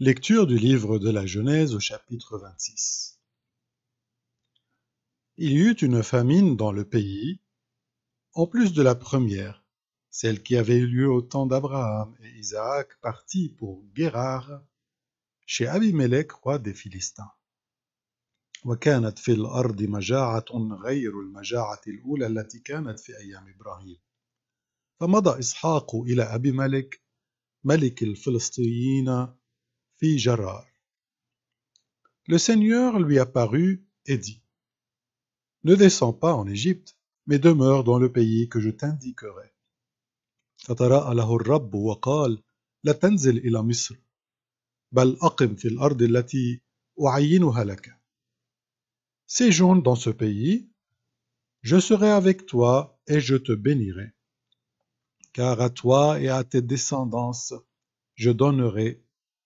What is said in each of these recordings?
Lecture du livre de la Genèse au chapitre 26. Il y eut une famine dans le pays, en plus de la première, celle qui avait eu lieu au temps d'Abraham, et Isaac partit pour Guérard, chez Abimelech, roi des Philistins. وكانت في الأرض مجاعة غير المجاعة الأولى التي كانت في أيام إبراهيم فمضى إسحاق إلى أبيملك ملك الفلسطينيين في جرار Le Seigneur lui apparut et dit Ne descends pas en Égypte, mais demeure dans le pays que je t'indiquerai. فتراءى له الرب وقال لا تنزل إلى مصر بل أقم في الأرض التي أعينها لك Séjourne dans ce pays, je serai avec toi et je te bénirai. Car à toi et à tes descendances, je donnerai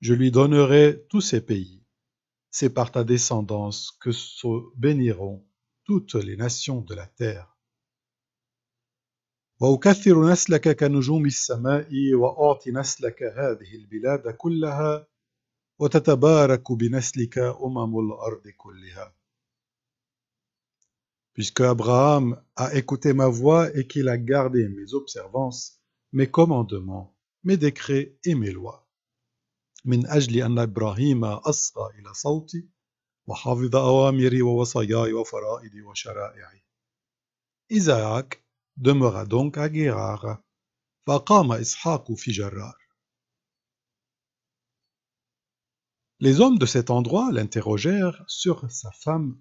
je lui donnerai tous ces pays. C'est par ta descendance que se béniront toutes les nations de la terre. وأكثر نسلك كنجوم السماء وأعطي نسلك هذه البلاد كلها وتتبارك بنسلك أمم الأرض كلها Puisque Abraham a écouté ma voix et qu'il a gardé mes observances, mes commandements, mes décrets et mes lois. من أجل أن إبراهيم أصغى إلى صوتي وحفظ أوامري ووصاياي وفرائدي وشرائعي. Isaac demeura donc à Guérard. فقام إسحاق في جرار. Les hommes de cet endroit l'interrogèrent sur sa femme,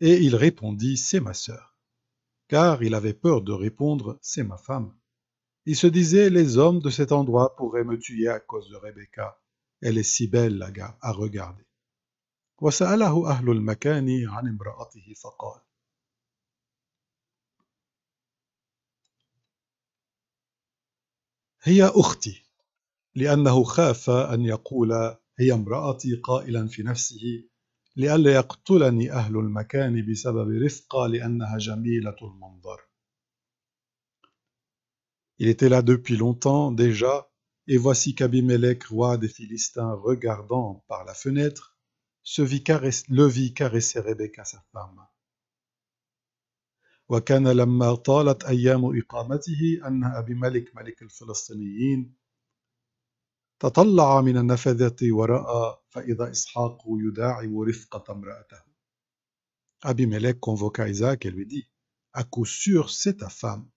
et il répondit C'est ma sœur. Car il avait peur de répondre C'est ma femme. Il se disait Les hommes de cet endroit pourraient me tuer à cause de Rebecca. Elle est si belle à regarder. وسأله أهل المكان عن امرأته فقال هي أختي لأنه خاف أن يقول هي امرأتي قائلا في نفسه لئلا يقتلني أهل المكان بسبب رفقة لأنها جميلة المنظر Il était là depuis longtemps déjà, et voici qu'Abimelech, roi des Philistins, regardant par la fenêtre, se vit caresse, le vit caresser Rebecca, sa femme. وكان لما طالت أيام إقامته أن أبيملك ملك الفلسطينيين تطلع من النفذة ورأى فإذا إسحاق يداعب رفقة امرأته. Abimelech convoqua Isaac et lui dit À coup sûr, c'est ta femme.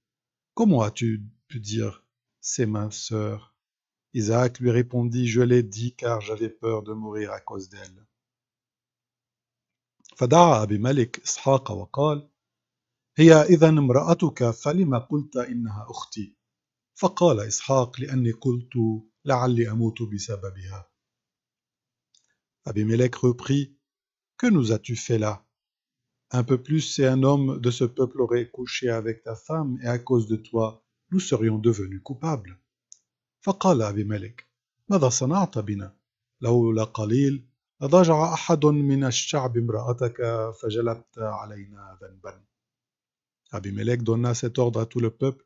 Comment as-tu pu dire C'est ma sœur Isaac lui répondit Je l'ai dit car j'avais peur de mourir à cause d'elle. فدعا أبيملك إسحاق وقال هي إذا امرأتك فلم قلت إنها أختي فقال إسحاق لأني قلت لعلي أموت بسببها Abimelech reprit Que nous as-tu fait là Un peu plus c'est un homme de ce peuple aurait couché avec ta femme et à cause de toi nous serions devenus coupables. فقال أبيملك ماذا صنعت بنا لولا قليل لضجع أحد من الشعب امرأتك فجلبت علينا ذنبا Abimelech donna cet ordre à tout le peuple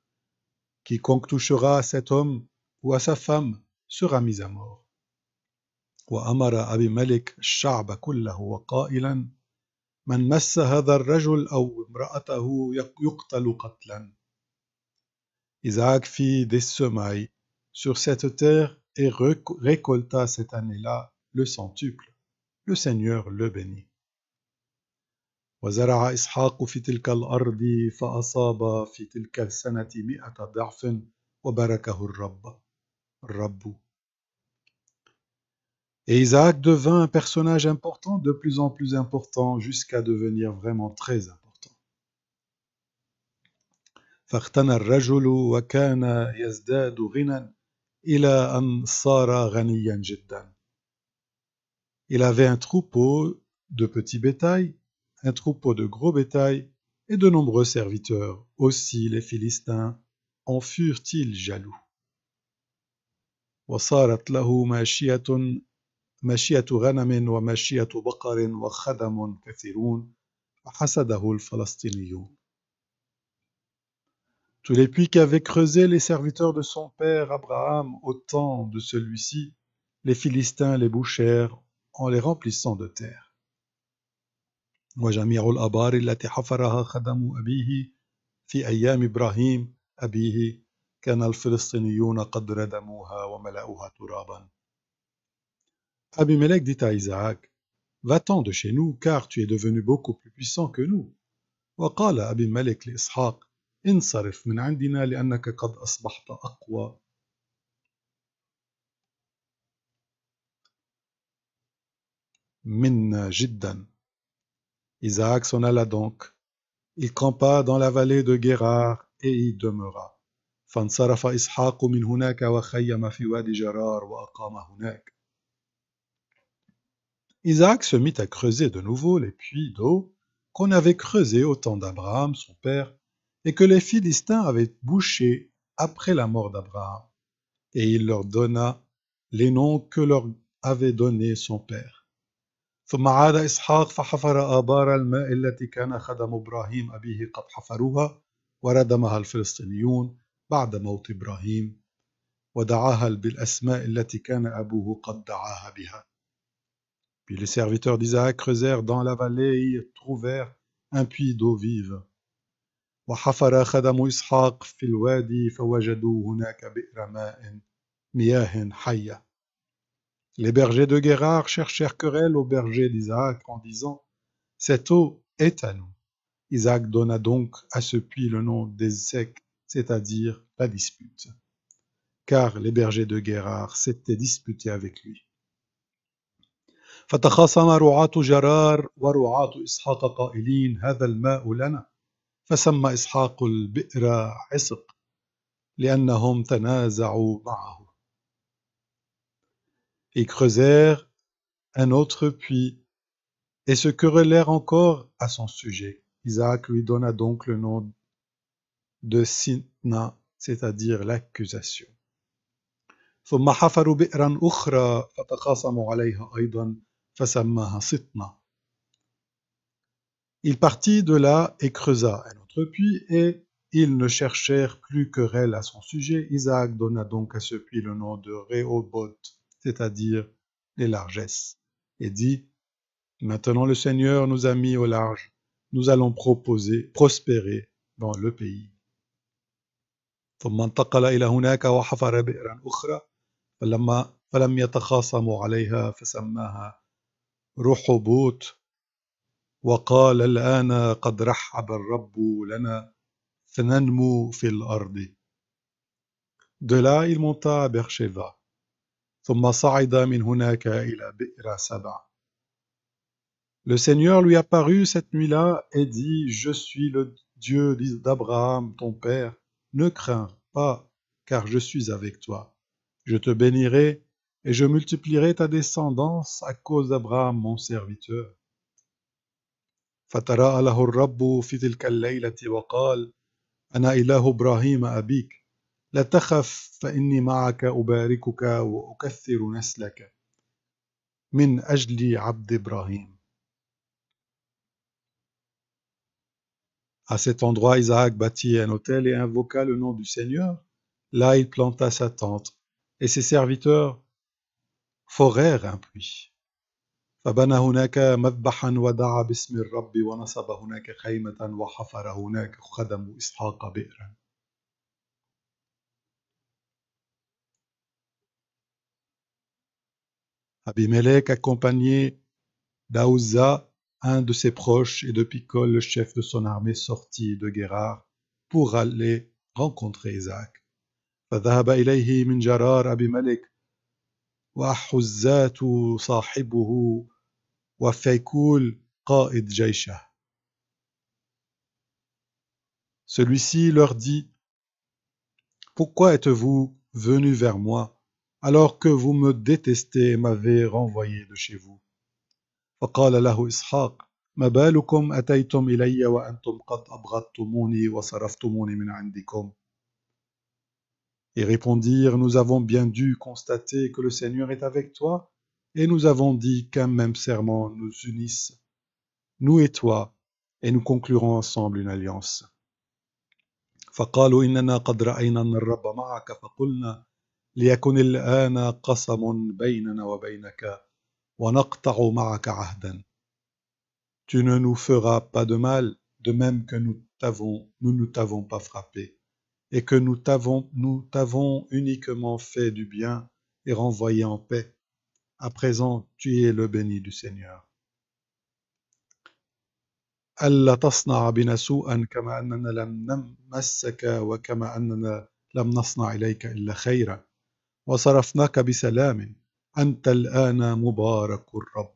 Quiconque touchera à cet homme ou à sa femme sera mis à mort. وأمر الشعب كله وقائلا من مس هذا الرجل أو امرأته يقتل قتلا. Isaac fit des semailles sur cette terre et récolta cette année-là le centuple. Le Seigneur le bénit. وزرع إسحاق في تلك الأرض فأصاب في تلك السنة مئة ضعف وباركه الرب الرب Et Isaac devint un personnage important, de plus en plus important, jusqu'à devenir vraiment très important. فاغتنى الرجل وكان يزداد غنى إلى أن صار غنيا جدا. Il avait un troupeau de petits bétail, un troupeau de gros bétail et de nombreux serviteurs. Aussi les Philistins en furent-ils jaloux. وصارت له ماشية ماشية غنم وماشية بقر وخدم كثيرون فحسده الفلسطينيون Tous les puits qu'avaient creusés les serviteurs de son père Abraham au temps de celui-ci, les Philistins les bouchèrent en les remplissant de terre. وجميع الآبار التي حفرها خدم أبيه في أيام إبراهيم أبيه كان الفلسطينيون قد ردموها وملأوها ترابا. Abimelech dit à Isaac, Va-t'en de chez nous, car tu es devenu beaucoup plus puissant que nous. وقال أبيملك لإسحاق انصرف من عندنا لأنك قد أصبحت أقوى منا جدا Isaac s'en alla donc. Il campa dans la vallée de Guérar et y demeura. فانصرف إسحاق من هناك وخيم في وادي جرار وأقام هناك. Isaac se mit à creuser de nouveau les puits d'eau qu'on avait creusés au temps d'Abraham, son père, et que les Philistins avaient bouchés après la mort d'Abraham. Et il leur donna les noms que leur avait donnés son père. ثم عاد إسحاق فحفر آبار الماء التي كان خدم إبراهيم أبيه قد حفروها وردمها الفلسطينيون بعد موت إبراهيم ودعاها بالأسماء التي كان أبوه قد دعاها بها. Puis les serviteurs d'Isaac creusèrent dans la vallée et y trouvèrent un puits d'eau vive. وحفر خدم إسحاق في الوادي فوجدوا هناك بئر ماء مياه حيه Les bergers de Guérard cherchèrent querelle aux bergers d'Isaac en disant Cette eau est à nous. Isaac donna donc à ce puits le nom d'Ezek, c'est-à-dire la dispute. Car les bergers de Guérard s'étaient disputés avec lui. فتخاصم رعاة جرار ورعاة إسحاق قائلين هذا الماء لنا فسمى إسحاق البئر عصق لأنهم تنازعوا معه Ils creusèrent un autre puits et se querellèrent encore à son sujet. Isaac lui donna donc le nom de Sitna, c'est-à-dire l'accusation. ثم حفروا بئرا أخرى فتخاصموا عليها أيضا فسماها سطنا. Il partit de là et creusa un autre puits et ils ne cherchèrent plus querelle à son sujet. Isaac donna donc à ce puits le nom de Rehoboth c'est-à-dire les largesses, et dit Maintenant le Seigneur nous a mis au large, nous allons proposer, prospérer dans le pays. ثم انتقل إلى هناك وحفر بئرا أخرى فلما فلم يتخاصموا عليها فسماها رحبوت وقال الآن قد رحب الرب لنا فننمو في الأرض. De là, il monta à Beersheba. ثم صعد من هناك إلى بئر سبع. Le Seigneur lui apparut cette nuit-là et dit Je suis le Dieu d'Abraham, ton père. Ne crains pas, car je suis avec toi. Je te bénirai et je multiplierai ta descendance à cause d'Abraham, mon serviteur. فتراءى له الرب في تلك الليلة وقال أنا إله إبراهيم أبيك لا تخف فإني معك أباركك وأكثر نسلك من أجل عبد إبراهيم À cet endroit, Isaac bâtit un autel et invoqua le nom du Seigneur. Là, il planta sa tente, et ses serviteurs forèrent un puits. فبنى هناك مذبحا ودعا باسم الرب ونصب هناك خيمة وحفر هناك خدم إسحاق بئرا. Abimelech accompagné d'Aouza, un de ses proches, et de Picol, le chef de son armée, sortit de Guérard pour aller rencontrer Isaac. فذهب إليه من جرار أبي ملك وأحزات صاحبه وفيكول قائد جيشه. Celui-ci leur dit Pourquoi êtes-vous venus vers moi alors que vous me détestez et m'avez renvoyé de chez vous. فقال له إسحاق ما بالكم أتيتم إلي وأنتم قد أبغضتموني وصرفتموني من عندكم Et répondirent, nous avons bien dû constater que le Seigneur est avec toi, et nous avons dit qu'un même serment nous unisse, nous et toi, et nous conclurons ensemble une alliance. فقالوا إننا قد رأينا أن الرب معك فقلنا ليكن الآن قسم بيننا وبينك ونقطع معك عهدا Tu ne nous feras pas de mal, de même que nous t'avons, nous ne t'avons pas frappé, et que nous t'avons, nous t'avons uniquement fait du bien et renvoyé en paix. À présent, tu es le béni du Seigneur. ألا تصنع بنا سوءا كما أننا لم نمسك وكما أننا لم نصنع إليك إلا خيرا وصرفناك بسلام أنت الآن مبارك الرب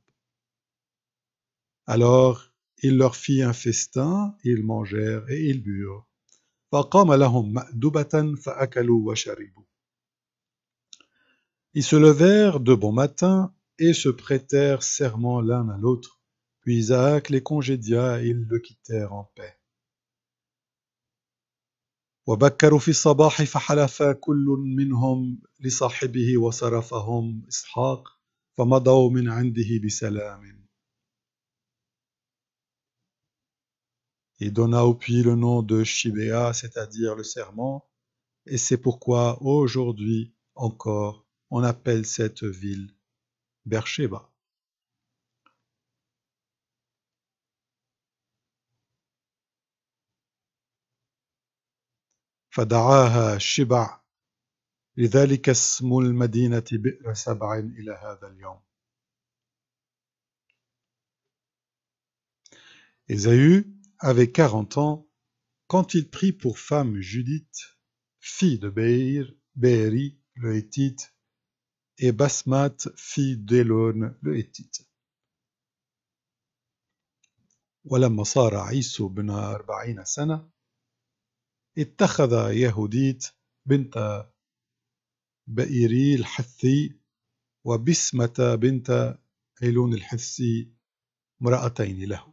Alors il leur fit un festin, ils mangèrent et ils burent. فقام لهم مأدبة فأكلوا وشربوا. Ils se levèrent de bon matin et se prêtèrent serment l'un à l'autre. Puis Isaac les congédia et ils le quittèrent en paix. وبكروا في الصباح فحلف كل منهم لصاحبه وصرفهم إسحاق فمضوا من عنده بسلام Il donna au puits le nom de Shibéa, c'est-à-dire le serment, et c'est pourquoi aujourd'hui encore on appelle cette ville Beersheba. فدعاها شبع لذلك اسم المدينة بئر سبع إلى هذا اليوم Ésaü avait quarante ans quand il prit pour femme Judith, fille de Beir, Beeri le Hétite, et Basmat, fille d'Élon le Hétite. ولما صار عيسو بن أربعين سنة اتخذ يهوديت بنت بئيري الحثي وبسمة بنت عيلون الحثي امرأتين له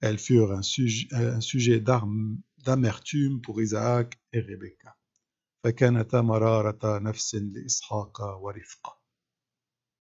Elles furent un sujet, un sujet d'amertume pour Isaac et Rebecca. فكانتا مرارة نفس لإسحاق ورفقة.